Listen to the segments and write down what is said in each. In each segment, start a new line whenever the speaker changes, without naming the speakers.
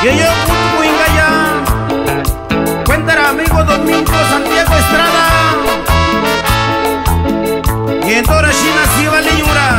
Y ellos Cuingaya, cuenta amigo Domingo Santiago Estrada. Y entonces China Siva Liñura.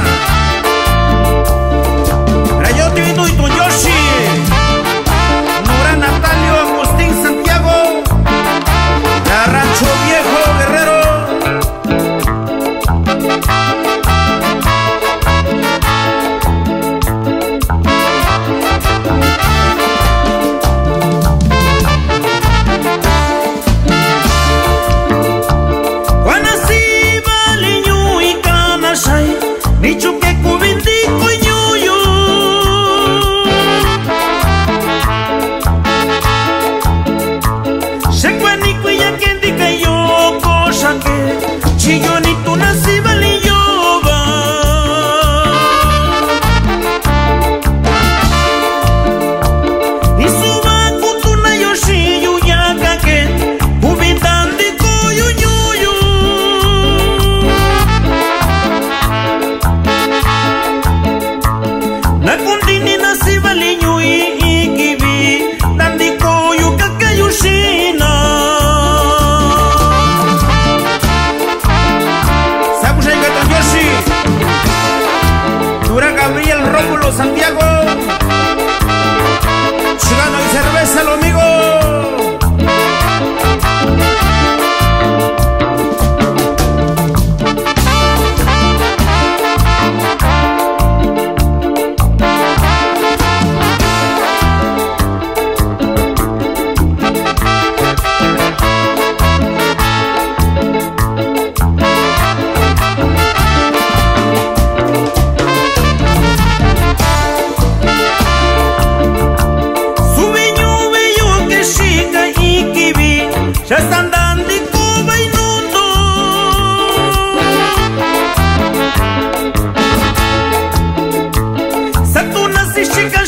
Gabriel Rómulo Santiago.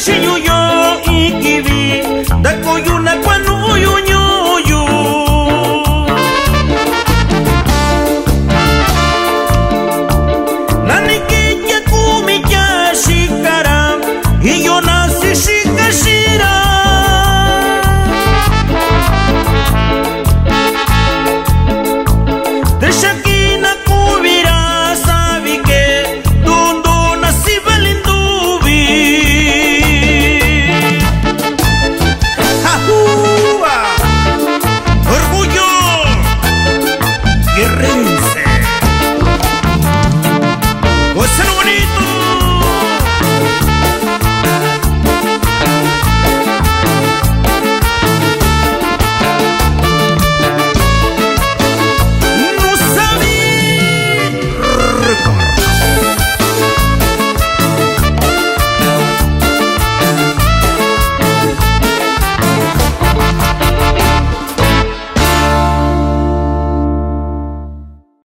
心悠悠 que